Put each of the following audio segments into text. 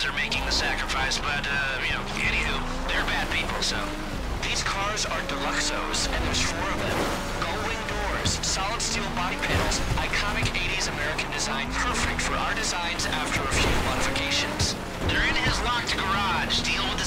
Americans are making the sacrifice, but, uh, you know, anywho, they're bad people, so... These cars are Deluxos, and there's four of them. Gull-wing doors, solid steel body panels, iconic 80s American design, perfect for our designs after a few modifications. They're in his locked garage. Deal with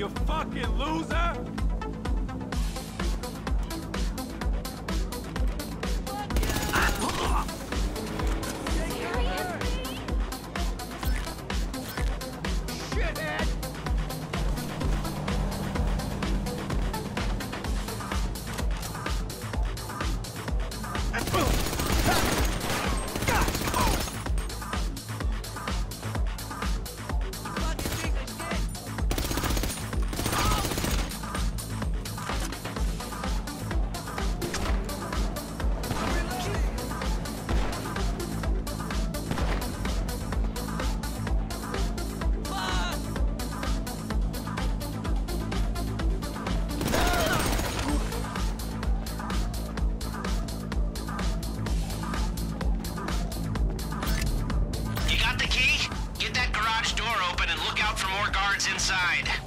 you fucking loser! Inside.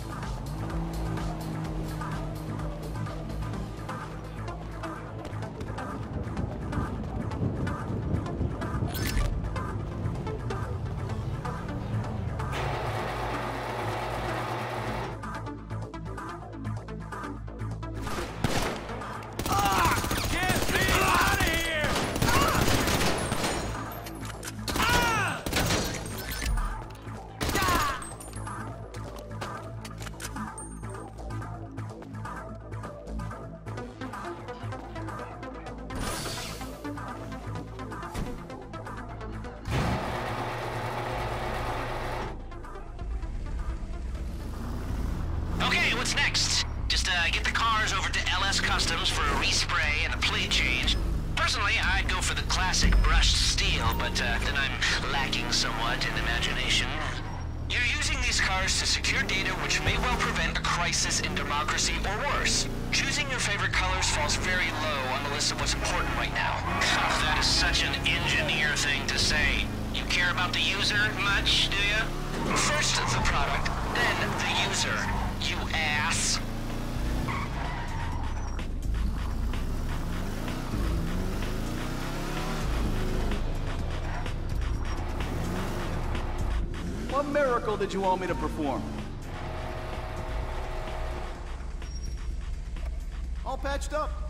Customs for a respray and a plate change. Personally, I'd go for the classic brushed steel, but uh, then I'm lacking somewhat in imagination. You're using these cars to secure data which may well prevent a crisis in democracy or worse. Choosing your favorite colors falls very low on the list of what's important right now. Oh, that is such an engineer thing to say. You care about the user much, do you? First the product, then the user. You ass. What miracle did you want me to perform? All patched up.